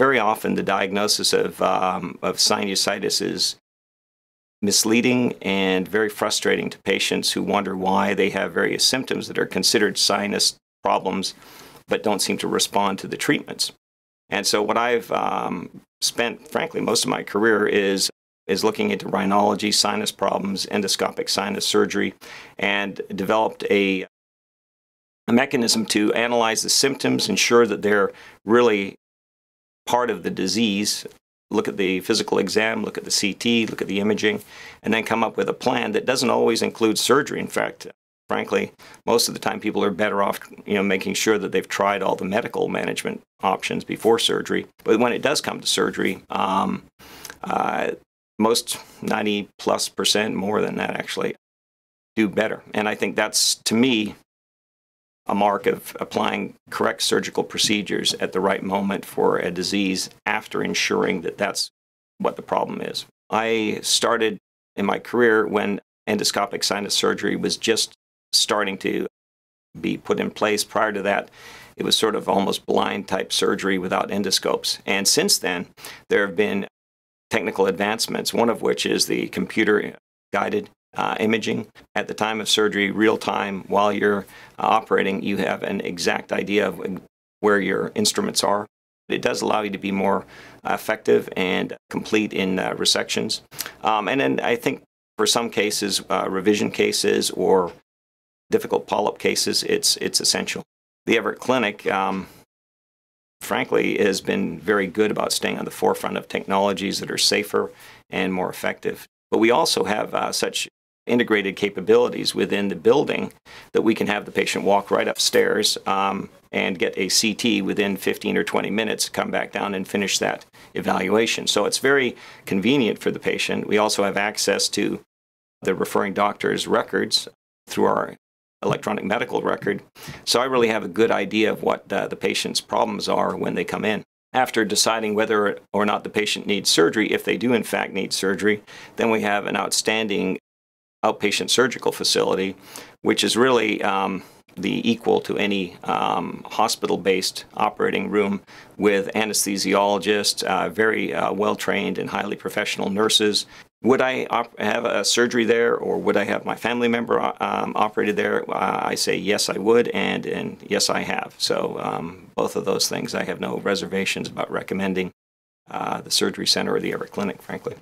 very often the diagnosis of, um, of sinusitis is misleading and very frustrating to patients who wonder why they have various symptoms that are considered sinus problems but don't seem to respond to the treatments. And so, what I've um, spent, frankly, most of my career is is looking into rhinology, sinus problems, endoscopic sinus surgery, and developed a, a mechanism to analyze the symptoms, ensure that they're really part of the disease, look at the physical exam, look at the CT, look at the imaging, and then come up with a plan that doesn't always include surgery. In fact, frankly, most of the time people are better off, you know, making sure that they've tried all the medical management options before surgery. But when it does come to surgery, um, uh, most 90 plus percent, more than that actually, do better. And I think that's, to me, a mark of applying correct surgical procedures at the right moment for a disease after ensuring that that's what the problem is. I started in my career when endoscopic sinus surgery was just starting to be put in place. Prior to that, it was sort of almost blind type surgery without endoscopes. And since then, there have been technical advancements, one of which is the computer guided uh, imaging. At the time of surgery, real time, while you're uh, operating, you have an exact idea of where your instruments are. It does allow you to be more effective and complete in uh, resections. Um, and then I think for some cases, uh, revision cases or difficult polyp cases, it's, it's essential. The Everett Clinic, um, frankly, has been very good about staying on the forefront of technologies that are safer and more effective. But we also have uh, such integrated capabilities within the building that we can have the patient walk right upstairs um, and get a CT within 15 or 20 minutes, come back down and finish that evaluation. So it's very convenient for the patient. We also have access to the referring doctor's records through our electronic medical record. So I really have a good idea of what uh, the patient's problems are when they come in. After deciding whether or not the patient needs surgery, if they do in fact need surgery, then we have an outstanding outpatient surgical facility, which is really um, the equal to any um, hospital-based operating room with anesthesiologists, uh, very uh, well-trained and highly professional nurses. Would I have a surgery there, or would I have my family member uh, um, operated there? Uh, I say yes, I would, and and yes, I have. So um, both of those things, I have no reservations about recommending uh, the surgery center or the Everett Clinic, frankly.